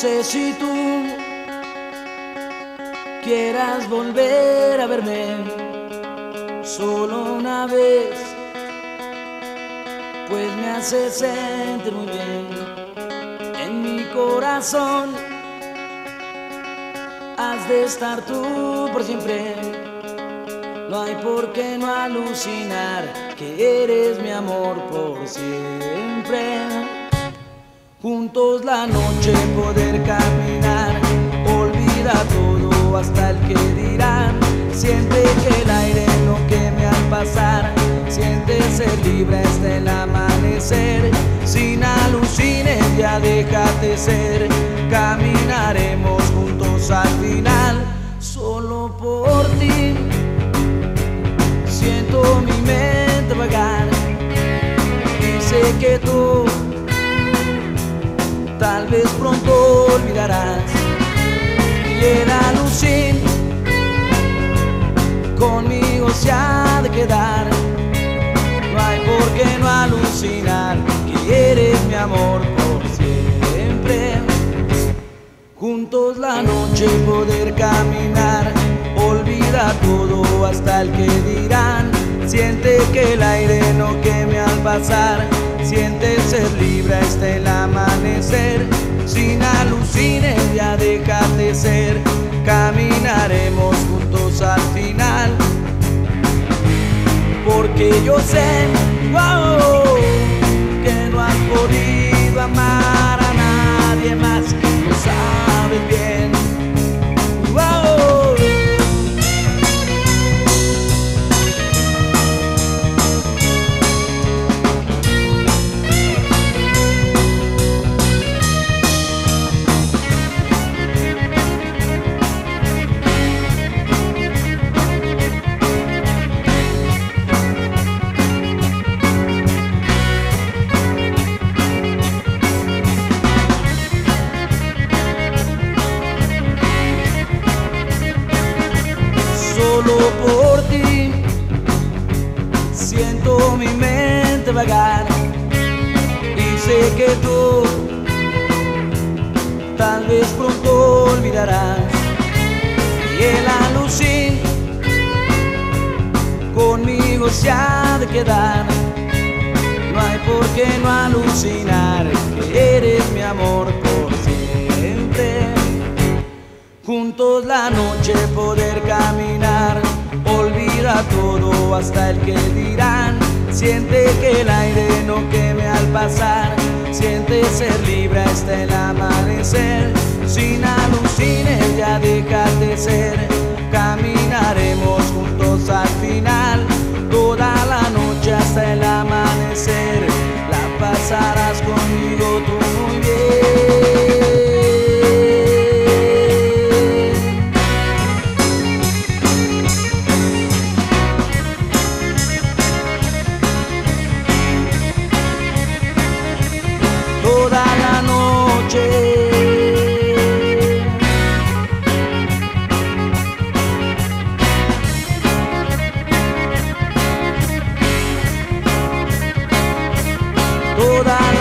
sé si tú quieras volver a verme solo una vez, pues me hace sentir muy bien en mi corazón. Has de estar tú por siempre. No hay por qué no alucinar que eres mi amor por siempre. Juntos la noche poder caminar, olvida todo hasta el que dirán. Siente que el aire no queme al pasar, siente ser libre hasta el amanecer. Sin alucines ya déjate ser, caminaremos juntos al final, solo por ti. Siento mi mente vagar sé que tú tal vez pronto olvidarás. Y el alucin conmigo se ha de quedar. No hay por qué no alucinar que eres mi amor por siempre. Juntos la noche poder caminar. Olvida todo hasta el que dirán. Siente que el aire no queme al pasar siente ser libre hasta el amanecer, sin alucines ya déjate ser, caminaremos juntos al final, porque yo sé, wow, que no has podido por ti. Siento mi mente vagar y sé que tú tal vez pronto olvidarás. Y el alucin conmigo se ha de quedar. No hay por qué no alucinar que eres mi amor juntos la noche poder caminar, olvida todo hasta el que dirán, siente que el aire no queme al pasar, siente ser libre hasta el amanecer, sin alucines ya deja toda la